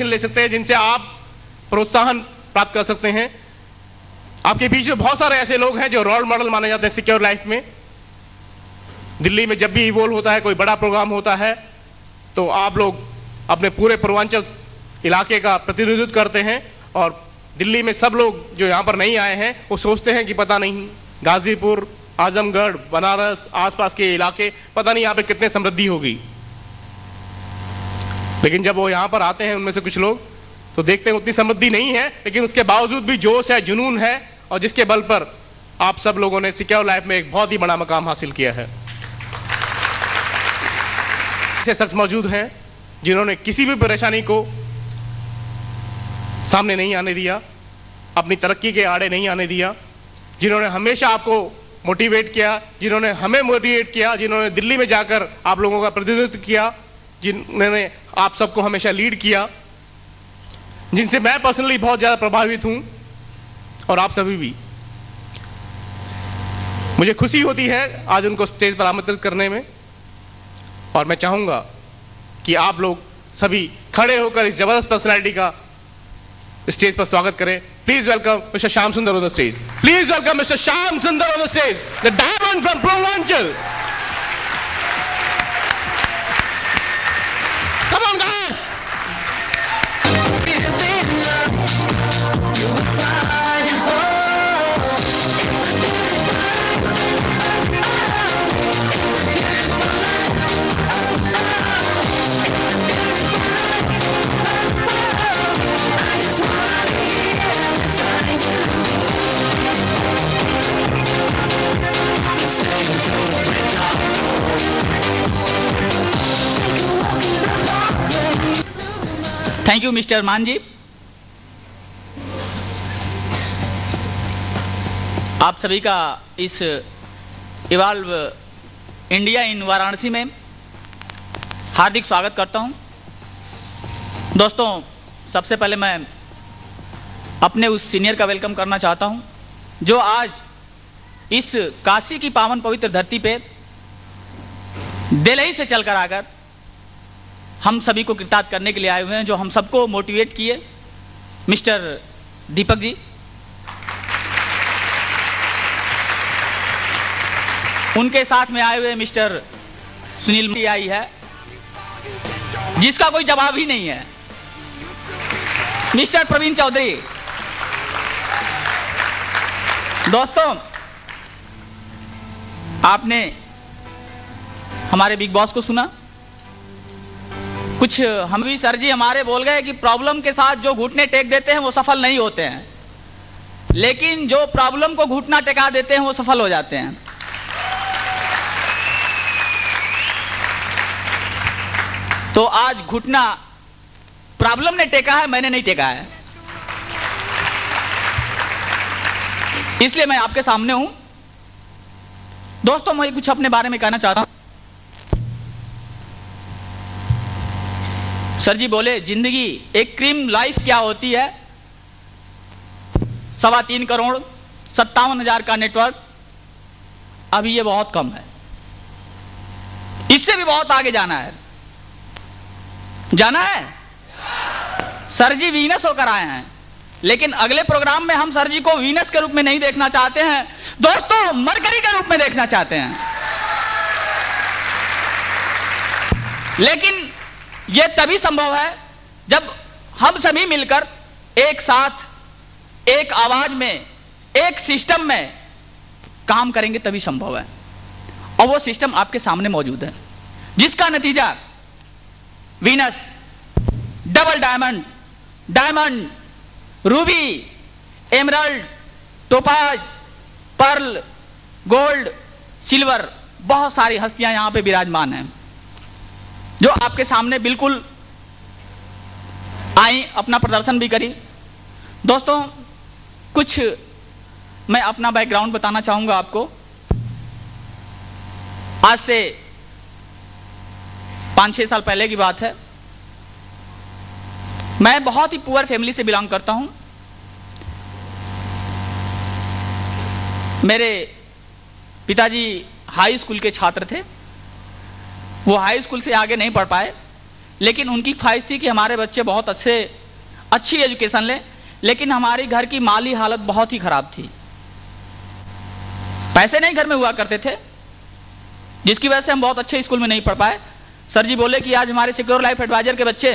ले सकते हैं जिनसे आप प्रोत्साहन प्राप्त कर सकते हैं आपके बीच में बहुत सारे ऐसे लोग हैं जो रोल मॉडल माने जाते हैं सिक्योर लाइफ में दिल्ली में जब भी इवोल्व होता है कोई बड़ा प्रोग्राम होता है तो आप लोग अपने पूरे पूर्वांचल इलाके का प्रतिनिधित्व करते हैं और दिल्ली में सब लोग जो यहाँ पर नहीं आए हैं वो सोचते हैं कि पता नहीं गाजीपुर आजमगढ़ बनारस आसपास के इलाके पता नहीं यहाँ पे कितने समृद्धि होगी लेकिन जब वो यहाँ पर आते हैं उनमें से कुछ लोग तो देखते हैं उतनी समृद्धि नहीं है लेकिन उसके बावजूद भी जोश है जुनून है और जिसके बल पर आप सब लोगों ने सिक्योर लाइफ में एक बहुत ही बड़ा मकाम हासिल किया है ऐसे शख्स मौजूद हैं जिन्होंने किसी भी परेशानी को सामने नहीं आने दिया अपनी तरक्की के आड़े नहीं आने दिया जिन्होंने हमेशा आपको मोटिवेट किया जिन्होंने हमें मोटिवेट किया जिन्होंने दिल्ली में जाकर आप लोगों का प्रतिनिधित्व किया जिन्होंने आप सबको हमेशा लीड किया जिनसे मैं पर्सनली बहुत ज़्यादा प्रभावित हूं और आप सभी भी मुझे खुशी होती है आज उनको स्टेज पर आमंत्रित करने में और मैं चाहूंगा कि आप लोग सभी खड़े होकर इस ज़बरदस्त पर्सनैलिटी का स्टेज पर स्वागत करें please welcome mister Shyam Sundar on the stage please welcome mister Shyam Sundar on the stage the diamond from Purvanchal thank you mister Maan ji आप सभी का इस इवाल्व इंडिया इन वाराणसी में हार्दिक स्वागत करता हूं। दोस्तों सबसे पहले मैं अपने उस सीनियर का वेलकम करना चाहता हूं, जो आज इस काशी की पावन पवित्र धरती पे दिल्ली से चलकर आकर हम सभी को कृतार्थ करने के लिए आए हुए हैं जो हम सबको मोटिवेट किए मिस्टर दीपक जी उनके साथ में आए हुए मिस्टर सुनील आई है जिसका कोई जवाब ही नहीं है मिस्टर प्रवीण चौधरी दोस्तों आपने हमारे बिग बॉस को सुना कुछ हम भी सर जी हमारे बोल गए कि प्रॉब्लम के साथ जो घुटने टेक देते हैं वो सफल नहीं होते हैं लेकिन जो प्रॉब्लम को घुटना टेका देते हैं वो सफल हो जाते हैं तो आज घुटना प्रॉब्लम ने टेका है मैंने नहीं टेका है इसलिए मैं आपके सामने हूं दोस्तों मैं कुछ अपने बारे में कहना चाहता हूं सर जी बोले जिंदगी एक क्रीम लाइफ क्या होती है सवा तीन करोड़ सत्तावन हजार का नेटवर्क अभी ये बहुत कम है इससे भी बहुत आगे जाना है जाना है सर जी वीनस होकर आए हैं लेकिन अगले प्रोग्राम में हम सर जी को वीनस के रूप में नहीं देखना चाहते हैं दोस्तों मरकरी के रूप में देखना चाहते हैं लेकिन यह तभी संभव है जब हम सभी मिलकर एक साथ एक आवाज में एक सिस्टम में काम करेंगे तभी संभव है और वो सिस्टम आपके सामने मौजूद है जिसका नतीजा Venus double diamond diamond ruby emerald topaz pearl gold silver बहुत सारी हस्तियां यहां पे विराजमान हैं जो आपके सामने बिल्कुल आई अपना प्रदर्शन भी करी दोस्तों कुछ मैं अपना बैकग्राउंड बताना चाहूंगा आपको आज से पांच छह साल पहले की बात है मैं बहुत ही पुअर फैमिली से बिलोंग करता हूं मेरे पिताजी हाई स्कूल के छात्र थे वो हाई स्कूल से आगे नहीं पढ़ पाए लेकिन उनकी ख्वाहिश थी कि हमारे बच्चे बहुत अच्छे अच्छी एजुकेशन लें लेकिन हमारी घर की माली हालत बहुत ही खराब थी पैसे नहीं घर में हुआ करते थे जिसकी वजह से हम बहुत अच्छे स्कूल में नहीं पढ़ पाए सर जी बोले कि आज हमारे सिक्योर लाइफ एडवाइजर के बच्चे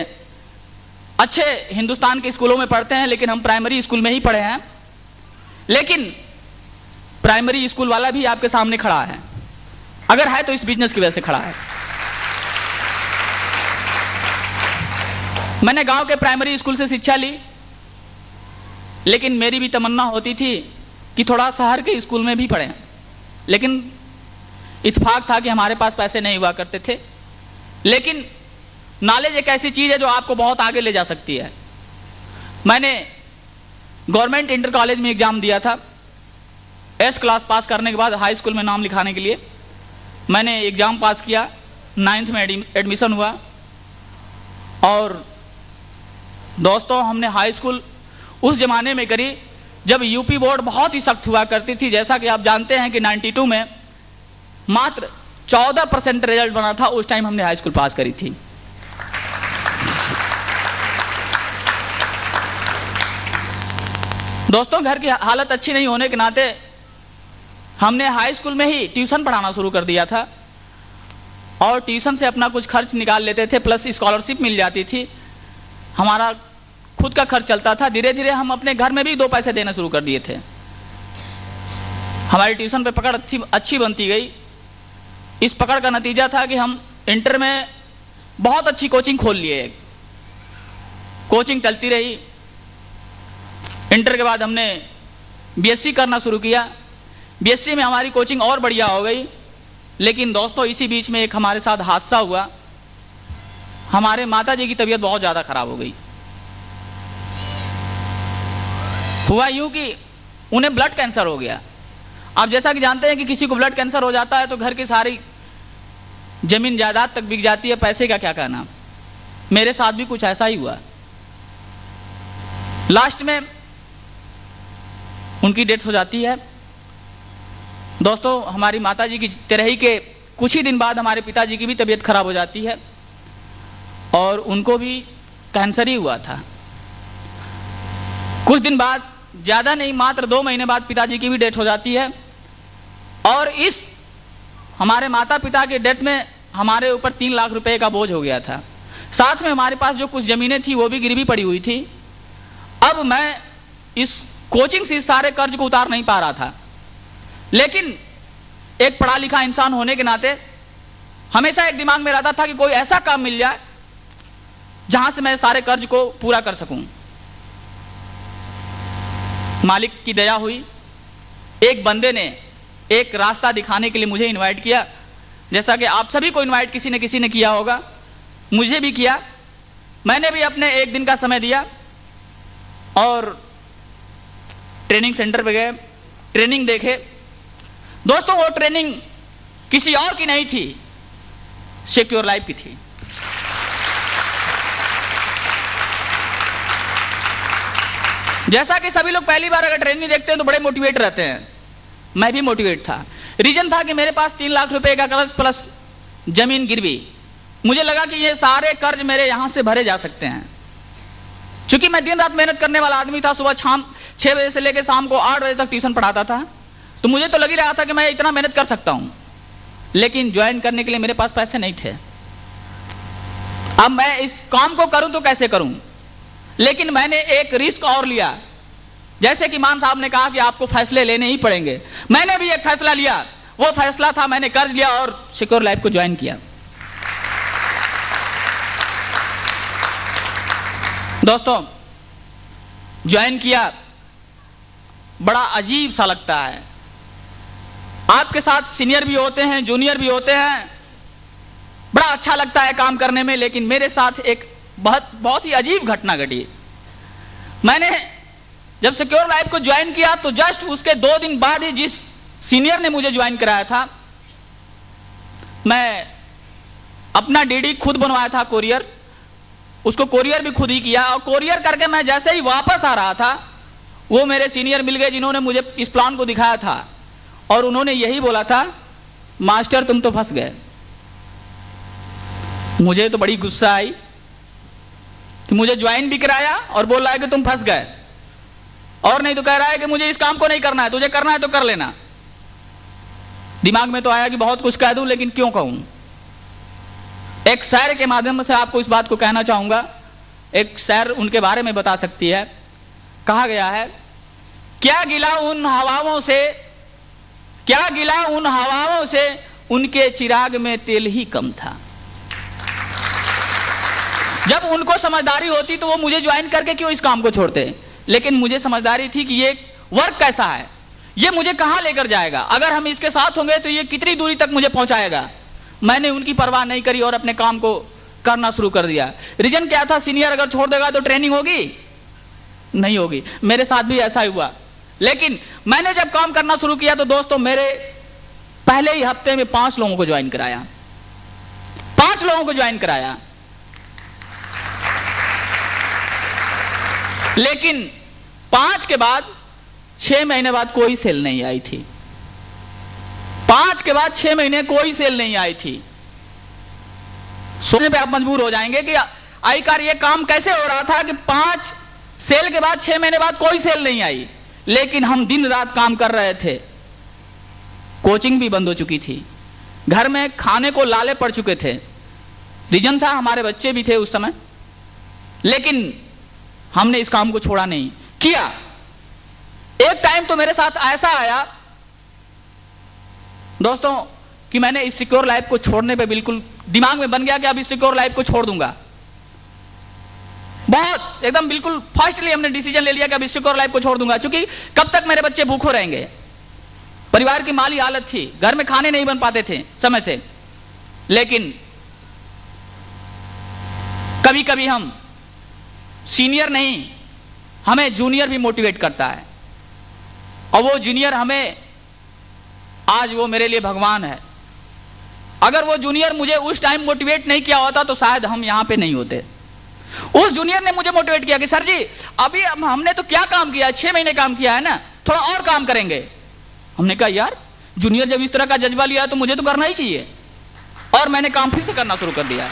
अच्छे हिंदुस्तान के स्कूलों में पढ़ते हैं लेकिन हम प्राइमरी स्कूल में ही पढ़े हैं लेकिन प्राइमरी स्कूल वाला भी आपके सामने खड़ा है अगर है तो इस बिजनेस की वजह से खड़ा है मैंने गांव के प्राइमरी स्कूल से शिक्षा ली लेकिन मेरी भी तमन्ना होती थी कि थोड़ा शहर के स्कूल में भी पढ़ें लेकिन इतफाक था कि हमारे पास पैसे नहीं हुआ करते थे लेकिन नॉलेज एक ऐसी चीज़ है जो आपको बहुत आगे ले जा सकती है मैंने गवर्नमेंट इंटर कॉलेज में एग्ज़ाम दिया था एथ क्लास पास करने के बाद हाई स्कूल में नाम लिखाने के लिए मैंने एग्ज़ाम पास किया नाइन्थ में एडमिशन हुआ और दोस्तों हमने हाई स्कूल उस ज़माने में करी जब यूपी बोर्ड बहुत ही सख्त हुआ करती थी जैसा कि आप जानते हैं कि 92 में मात्र 14 परसेंट रिजल्ट बना था उस टाइम हमने हाई स्कूल पास करी थी दोस्तों घर की हालत अच्छी नहीं होने के नाते हमने हाई स्कूल में ही ट्यूशन पढ़ाना शुरू कर दिया था और ट्यूशन से अपना कुछ खर्च निकाल लेते थे प्लस स्कॉलरशिप मिल जाती थी हमारा खुद का खर्च चलता था धीरे धीरे हम अपने घर में भी दो पैसे देना शुरू कर दिए थे हमारी ट्यूशन पे पकड़ अच्छी अच्छी बनती गई इस पकड़ का नतीजा था कि हम इंटर में बहुत अच्छी कोचिंग खोल लिए कोचिंग चलती रही इंटर के बाद हमने बीएससी करना शुरू किया बीएससी में हमारी कोचिंग और बढ़िया हो गई लेकिन दोस्तों इसी बीच में एक हमारे साथ हादसा हुआ हमारे माता जी की तबीयत बहुत ज़्यादा ख़राब हो गई हुआ यूं कि उन्हें ब्लड कैंसर हो गया आप जैसा कि जानते हैं कि किसी को ब्लड कैंसर हो जाता है तो घर की सारी जमीन जायदाद तक बिक जाती है पैसे का क्या कहना मेरे साथ भी कुछ ऐसा ही हुआ लास्ट में उनकी डेथ हो जाती है दोस्तों हमारी माताजी की तेरही के कुछ ही दिन बाद हमारे पिताजी की भी तबीयत खराब हो जाती है और उनको भी कैंसर ही हुआ था कुछ दिन बाद ज्यादा नहीं मात्र दो महीने बाद पिताजी की भी डेथ हो जाती है और इस हमारे माता पिता के डेथ में हमारे ऊपर तीन लाख रुपए का बोझ हो गया था साथ में हमारे पास जो कुछ ज़मीनें थी वो भी गिरवी पड़ी हुई थी अब मैं इस कोचिंग से इस सारे कर्ज को उतार नहीं पा रहा था लेकिन एक पढ़ा लिखा इंसान होने के नाते हमेशा एक दिमाग में रहता था कि कोई ऐसा काम मिल जाए जहां से मैं सारे कर्ज को पूरा कर सकूं मालिक की दया हुई एक बंदे ने एक रास्ता दिखाने के लिए मुझे इनवाइट किया जैसा कि आप सभी को इनवाइट किसी ने किसी ने किया होगा मुझे भी किया मैंने भी अपने एक दिन का समय दिया और ट्रेनिंग सेंटर पे गए ट्रेनिंग देखे दोस्तों वो ट्रेनिंग किसी और की नहीं थी सिक्योर लाइफ की थी जैसा कि सभी लोग पहली बार अगर ट्रेन में देखते हैं तो बड़े मोटिवेट रहते हैं मैं भी मोटिवेट था रीजन था कि मेरे पास तीन लाख रुपए का कर्ज प्लस जमीन गिरवी मुझे लगा कि ये सारे कर्ज मेरे यहां से भरे जा सकते हैं चूंकि मैं दिन रात मेहनत करने वाला आदमी था सुबह शाम छह बजे से लेकर शाम को आठ बजे तक ट्यूशन पढ़ाता था तो मुझे तो लग ही रहा था कि मैं इतना मेहनत कर सकता हूँ लेकिन ज्वाइन करने के लिए मेरे पास पैसे नहीं थे अब मैं इस काम को करूं तो कैसे करूं लेकिन मैंने एक रिस्क और लिया जैसे कि मान साहब ने कहा कि आपको फैसले लेने ही पड़ेंगे मैंने भी एक फैसला लिया वो फैसला था मैंने कर्ज लिया और सिक्योर लाइफ को ज्वाइन किया दोस्तों ज्वाइन किया बड़ा अजीब सा लगता है आपके साथ सीनियर भी होते हैं जूनियर भी होते हैं बड़ा अच्छा लगता है काम करने में लेकिन मेरे साथ एक बहुत बहुत ही अजीब घटना घटी मैंने जब सिक्योर लाइफ को ज्वाइन किया तो जस्ट उसके दो दिन बाद ही जिस सीनियर ने मुझे ज्वाइन कराया था मैं अपना डीडी खुद बनवाया था कोरियर उसको कोरियर भी खुद ही किया और कोरियर करके मैं जैसे ही वापस आ रहा था वो मेरे सीनियर मिल गए जिन्होंने मुझे इस प्लान को दिखाया था और उन्होंने यही बोला था मास्टर तुम तो फंस गए मुझे तो बड़ी गुस्सा आई कि मुझे ज्वाइन भी कराया और बोल रहा है कि तुम फंस गए और नहीं तो कह रहा है कि मुझे इस काम को नहीं करना है तुझे करना है तो कर लेना दिमाग में तो आया कि बहुत कुछ कह दू लेकिन क्यों कहूं एक सैर के माध्यम से आपको इस बात को कहना चाहूंगा एक सैर उनके बारे में बता सकती है कहा गया है क्या गिला उन हवाओं से क्या गिला उन हवाओं से उनके चिराग में तेल ही कम था जब उनको समझदारी होती तो वो मुझे ज्वाइन करके क्यों इस काम को छोड़ते लेकिन मुझे समझदारी थी कि ये वर्क कैसा है ये मुझे कहां लेकर जाएगा अगर हम इसके साथ होंगे तो ये कितनी दूरी तक मुझे पहुंचाएगा मैंने उनकी परवाह नहीं करी और अपने काम को करना शुरू कर दिया रीजन क्या था सीनियर अगर छोड़ देगा तो ट्रेनिंग होगी नहीं होगी मेरे साथ भी ऐसा ही हुआ लेकिन मैंने जब काम करना शुरू किया तो दोस्तों मेरे पहले ही हफ्ते में पांच लोगों को ज्वाइन कराया पांच लोगों को ज्वाइन कराया लेकिन पांच के बाद छह महीने बाद कोई सेल नहीं आई थी पांच के बाद छह महीने कोई सेल नहीं आई थी सोचने पे आप मजबूर हो जाएंगे कि कार ये काम कैसे हो रहा था कि पांच सेल के बाद छह महीने बाद कोई सेल नहीं आई लेकिन हम दिन रात काम कर रहे थे कोचिंग भी बंद हो चुकी थी घर में खाने को लाले पड़ चुके थे रीजन था हमारे बच्चे भी थे उस समय लेकिन हमने इस काम को छोड़ा नहीं किया एक टाइम तो मेरे साथ ऐसा आया दोस्तों कि मैंने इस सिक्योर लाइफ को छोड़ने पे बिल्कुल दिमाग में बन गया कि अब इस सिक्योर लाइफ को छोड़ दूंगा बहुत एकदम बिल्कुल फर्स्टली हमने डिसीजन ले लिया कि अब इस सिक्योर लाइफ को छोड़ दूंगा क्योंकि कब तक मेरे बच्चे भूखो रहेंगे परिवार की माली हालत थी घर में खाने नहीं बन पाते थे समय से लेकिन कभी कभी हम सीनियर नहीं हमें जूनियर भी मोटिवेट करता है और वो जूनियर हमें आज वो मेरे लिए भगवान है अगर वो जूनियर मुझे उस टाइम मोटिवेट नहीं किया होता तो शायद हम यहां पे नहीं होते उस जूनियर ने मुझे मोटिवेट किया कि सर जी अभी हमने तो क्या काम किया छह महीने काम किया है ना थोड़ा और काम करेंगे हमने कहा यार जूनियर जब इस तरह का जज्बा लिया तो मुझे तो करना ही चाहिए और मैंने काम फिर से करना शुरू कर दिया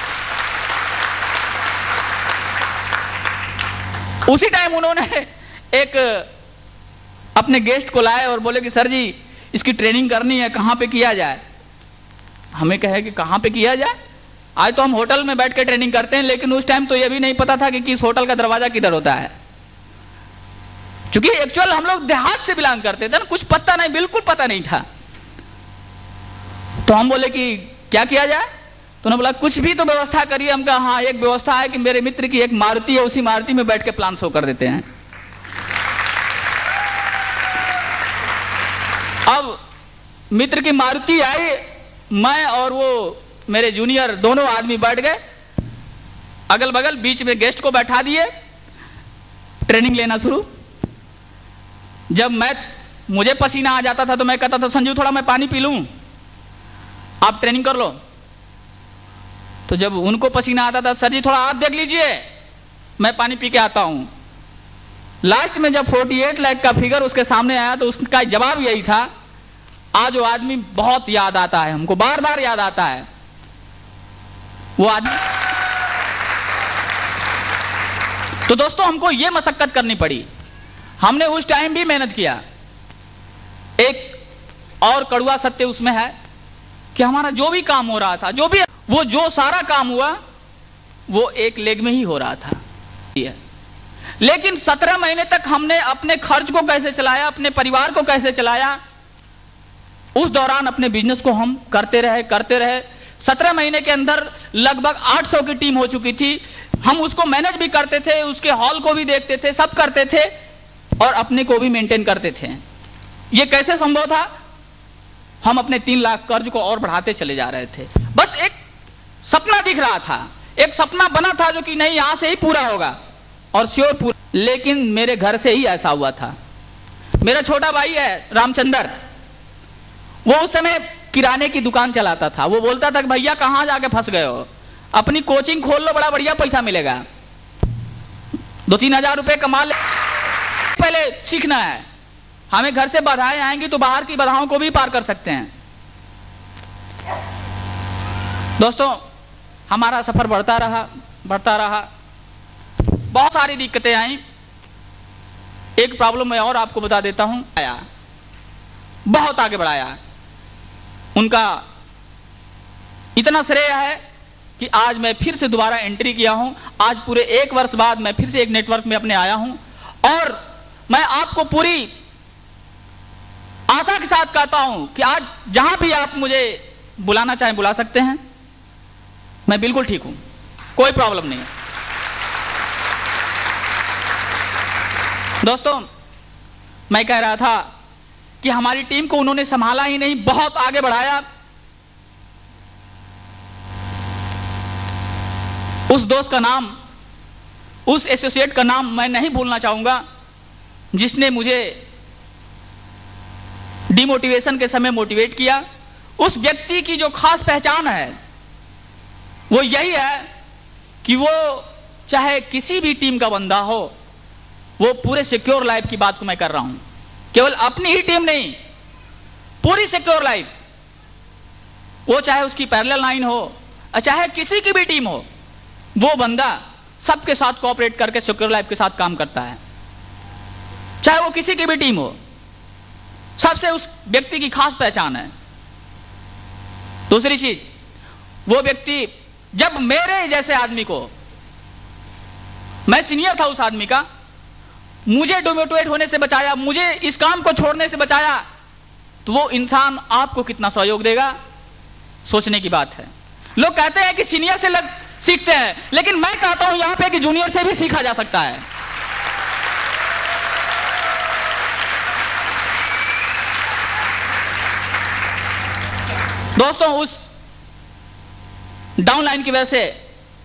उसी टाइम उन्होंने एक अपने गेस्ट को लाए और बोले कि सर जी इसकी ट्रेनिंग करनी है कहाँ पे किया जाए हमें कहे कि कहाँ पे किया जाए आज तो हम होटल में बैठ के ट्रेनिंग करते हैं लेकिन उस टाइम तो यह भी नहीं पता था कि किस होटल का दरवाजा किधर होता है क्योंकि एक्चुअल हम लोग देहात से बिलोंग करते थे ना कुछ पता नहीं बिल्कुल पता नहीं था तो हम बोले कि क्या किया जाए तो उन्होंने बोला कुछ भी तो व्यवस्था करिए हम कहा हाँ एक व्यवस्था है कि मेरे मित्र की एक मारुति है उसी मारुति में बैठ के प्लान शो कर देते हैं अब मित्र की मारुति आई मैं और वो मेरे जूनियर दोनों आदमी बैठ गए अगल बगल बीच में गेस्ट को बैठा दिए ट्रेनिंग लेना शुरू जब मैं मुझे पसीना आ जाता था तो मैं कहता था संजू थोड़ा मैं पानी पी लू आप ट्रेनिंग कर लो तो जब उनको पसीना आता था सर जी थोड़ा हाथ देख लीजिए मैं पानी पी के आता हूं लास्ट में जब 48 लाख का फिगर उसके सामने आया तो उसका जवाब यही था आज वो आदमी बहुत याद आता है हमको बार बार याद आता है वो आदमी तो दोस्तों हमको ये मशक्कत करनी पड़ी हमने उस टाइम भी मेहनत किया एक और कड़ुआ सत्य उसमें है कि हमारा जो भी काम हो रहा था जो भी वो जो सारा काम हुआ वो एक लेग में ही हो रहा था लेकिन सत्रह महीने तक हमने अपने खर्च को कैसे चलाया अपने परिवार को कैसे चलाया उस दौरान अपने बिजनेस को हम करते रहे करते रहे सत्रह महीने के अंदर लगभग 800 की टीम हो चुकी थी हम उसको मैनेज भी करते थे उसके हॉल को भी देखते थे सब करते थे और अपने को भी मेंटेन करते थे ये कैसे संभव था हम अपने तीन लाख कर्ज को और बढ़ाते चले जा रहे थे बस एक सपना दिख रहा था एक सपना बना था जो कि नहीं यहां से ही पूरा होगा और श्योर पूरा लेकिन मेरे घर से ही ऐसा हुआ था मेरा छोटा भाई है रामचंदर वो उस समय किराने की दुकान चलाता था वो बोलता था भैया कहां जाके फंस गए हो अपनी कोचिंग खोल लो बड़ा बढ़िया पैसा मिलेगा दो तीन हजार रुपए कमा ले पहले सीखना है हमें घर से बाधाएं आएंगी तो बाहर की बाधाओं को भी पार कर सकते हैं दोस्तों हमारा सफ़र बढ़ता रहा बढ़ता रहा बहुत सारी दिक्कतें आई एक प्रॉब्लम मैं और आपको बता देता हूं आया बहुत आगे बढ़ाया उनका इतना श्रेय है कि आज मैं फिर से दोबारा एंट्री किया हूं आज पूरे एक वर्ष बाद मैं फिर से एक नेटवर्क में अपने आया हूं और मैं आपको पूरी आशा के साथ कहता हूं कि आज जहां भी आप मुझे बुलाना चाहें बुला सकते हैं मैं बिल्कुल ठीक हूं कोई प्रॉब्लम नहीं दोस्तों मैं कह रहा था कि हमारी टीम को उन्होंने संभाला ही नहीं बहुत आगे बढ़ाया उस दोस्त का नाम उस एसोसिएट का नाम मैं नहीं भूलना चाहूंगा जिसने मुझे डिमोटिवेशन के समय मोटिवेट किया उस व्यक्ति की जो खास पहचान है वो यही है कि वो चाहे किसी भी टीम का बंदा हो वो पूरे सिक्योर लाइफ की बात को मैं कर रहा हूं केवल अपनी ही टीम नहीं पूरी सिक्योर लाइफ वो चाहे उसकी पैरल लाइन हो चाहे किसी की भी टीम हो वो बंदा सबके साथ कोऑपरेट करके सिक्योर लाइफ के साथ काम करता है चाहे वो किसी की भी टीम हो सबसे उस व्यक्ति की खास पहचान है दूसरी चीज वो व्यक्ति जब मेरे जैसे आदमी को मैं सीनियर था उस आदमी का मुझे डोमेटोएट होने से बचाया मुझे इस काम को छोड़ने से बचाया तो वो इंसान आपको कितना सहयोग देगा सोचने की बात है लोग कहते हैं कि सीनियर से लग सीखते हैं लेकिन मैं कहता हूं यहां पे कि जूनियर से भी सीखा जा सकता है दोस्तों उस डाउन लाइन की वजह से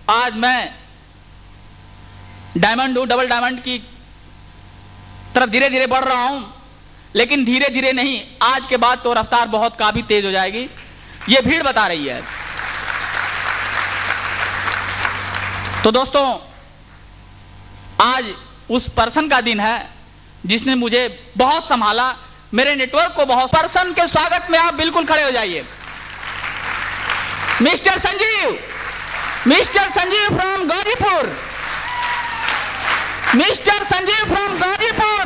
आज मैं डायमंड हूं डबल डायमंड की तरफ धीरे धीरे बढ़ रहा हूं लेकिन धीरे धीरे नहीं आज के बाद तो रफ्तार बहुत काफी तेज हो जाएगी ये भीड़ बता रही है तो दोस्तों आज उस पर्सन का दिन है जिसने मुझे बहुत संभाला मेरे नेटवर्क को बहुत पर्सन के स्वागत में आप बिल्कुल खड़े हो जाइए Mr. Sanjeev from Ghazipur, Mr. Sanjeev from Ghazipur.